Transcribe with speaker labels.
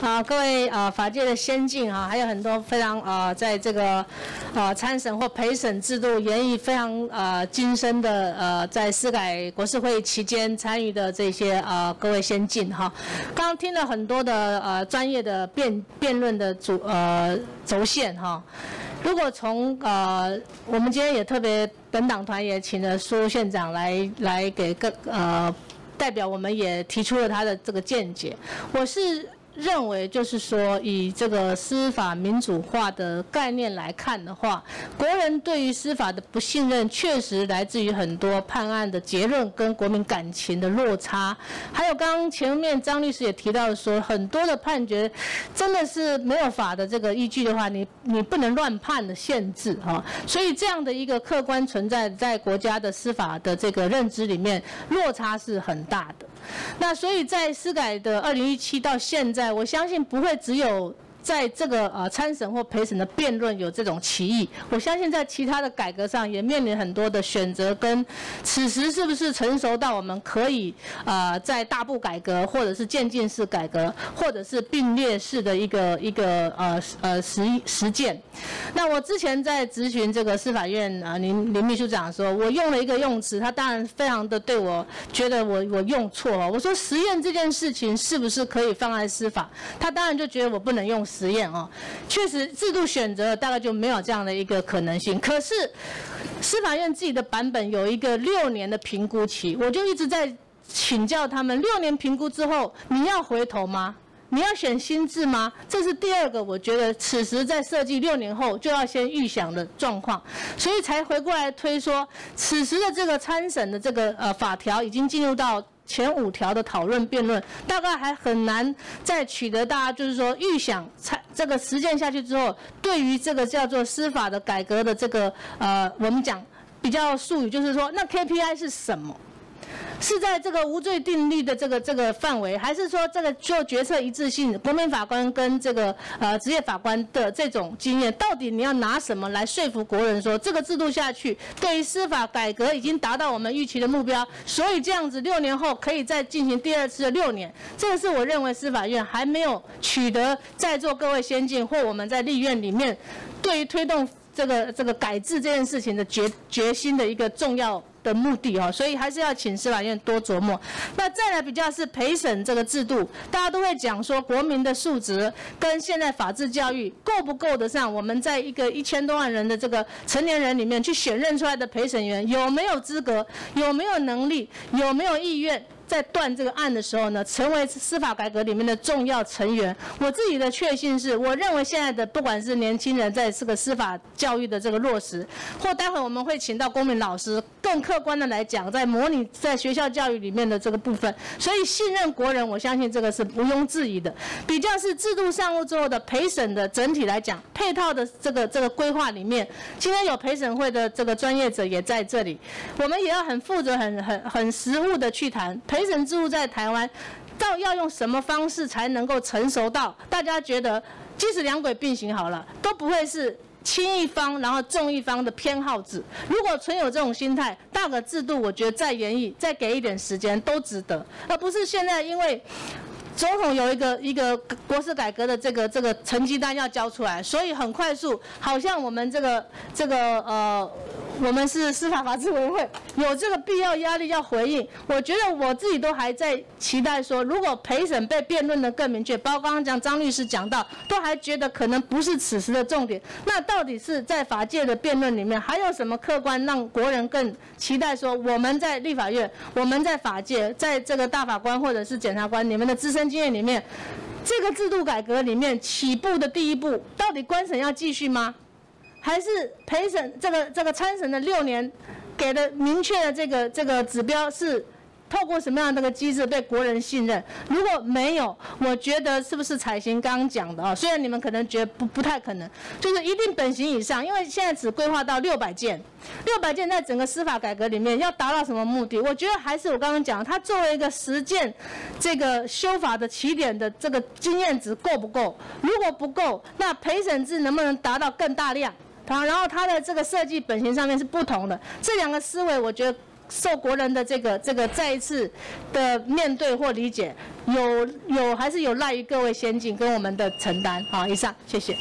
Speaker 1: 啊，各位啊，法界的先进啊，还有很多非常啊，在这个啊参审或陪审制度源于非常啊精深的呃，在司改国事会议期间参与的这些啊各位先进哈，刚刚听了很多的呃专业的辩辩论的主呃轴线哈，如果从呃我们今天也特别本党团也请了苏县长来来给各呃代表我们也提出了他的这个见解，我是。认为就是说，以这个司法民主化的概念来看的话，国人对于司法的不信任，确实来自于很多判案的结论跟国民感情的落差。还有刚刚前面张律师也提到说，很多的判决真的是没有法的这个依据的话，你你不能乱判的限制哈。所以这样的一个客观存在在国家的司法的这个认知里面，落差是很大的。那所以在司改的二零一七到现在，我相信不会只有。在这个呃参审或陪审的辩论有这种歧义，我相信在其他的改革上也面临很多的选择，跟此时是不是成熟到我们可以呃在大步改革，或者是渐进式改革，或者是并列式的一个一个呃呃实实践。那我之前在咨询这个司法院啊林林秘书长说，我用了一个用词，他当然非常的对我觉得我我用错了。我说实验这件事情是不是可以放在司法？他当然就觉得我不能用。实验哦，确实制度选择大概就没有这样的一个可能性。可是司法院自己的版本有一个六年的评估期，我就一直在请教他们：六年评估之后，你要回头吗？你要选新制吗？这是第二个，我觉得此时在设计六年后就要先预想的状况，所以才回过来推说，此时的这个参审的这个呃法条已经进入到。前五条的讨论辩论，大概还很难再取得大家就是说预想，才这个实践下去之后，对于这个叫做司法的改革的这个呃，我们讲比较术语，就是说那 KPI 是什么？是在这个无罪定律的这个这个范围，还是说这个就决策一致性？国民法官跟这个呃职业法官的这种经验，到底你要拿什么来说服国人说这个制度下去，对于司法改革已经达到我们预期的目标？所以这样子六年后可以再进行第二次的六年，这个是我认为司法院还没有取得在座各位先进或我们在立院里面对于推动这个这个改制这件事情的决决心的一个重要。的目的哦，所以还是要请司法院多琢磨。那再来比较是陪审这个制度，大家都会讲说国民的素质跟现在法治教育够不够得上？我们在一个一千多万人的这个成年人里面去选任出来的陪审员有没有资格？有没有能力？有没有意愿？在断这个案的时候呢，成为司法改革里面的重要成员。我自己的确信是，我认为现在的不管是年轻人在这个司法教育的这个落实，或待会我们会请到公民老师，更客观的来讲，在模拟在学校教育里面的这个部分。所以信任国人，我相信这个是毋庸置疑的。比较是制度上路之后的陪审的整体来讲，配套的这个这个规划里面，今天有陪审会的这个专业者也在这里，我们也要很负责、很很很实务的去谈陪。陪审制度在台湾，到要用什么方式才能够成熟到大家觉得，即使两轨并行好了，都不会是轻一方然后重一方的偏好制。如果存有这种心态，大个制度我觉得再演绎、再给一点时间都值得，而不是现在因为总统有一个一个国事改革的这个这个成绩单要交出来，所以很快速，好像我们这个这个呃。我们是司法法制委员会，有这个必要压力要回应。我觉得我自己都还在期待说，如果陪审被辩论的更明确，包括刚刚讲张律师讲到，都还觉得可能不是此时的重点。那到底是在法界的辩论里面，还有什么客观让国人更期待说，我们在立法院，我们在法界，在这个大法官或者是检察官，你们的资深经验里面，这个制度改革里面起步的第一步，到底官审要继续吗？还是陪审这个这个参审的六年，给的明确的这个这个指标是。透过什么样的这个机制被国人信任？如果没有，我觉得是不是彩行刚刚讲的啊？虽然你们可能觉得不不太可能，就是一定本刑以上，因为现在只规划到六百件，六百件在整个司法改革里面要达到什么目的？我觉得还是我刚刚讲，它作为一个实践这个修法的起点的这个经验值够不够？如果不够，那陪审制能不能达到更大量？好，然后它的这个设计本型上面是不同的，这两个思维我觉得。受国人的这个这个再一次的面对或理解，有有还是有赖于各位先进跟我们的承担。好，以上，谢谢。